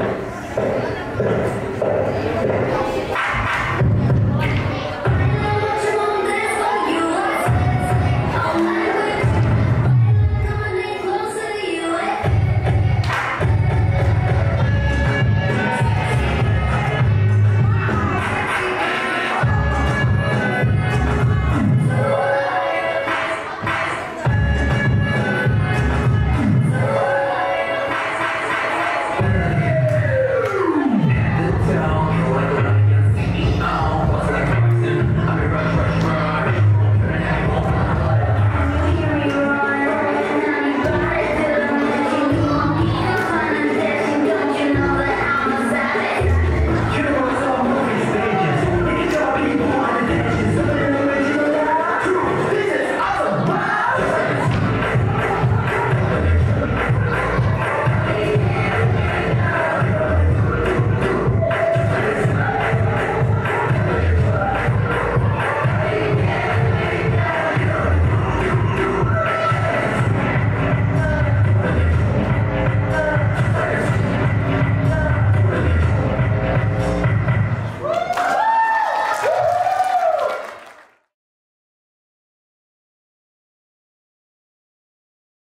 Amen.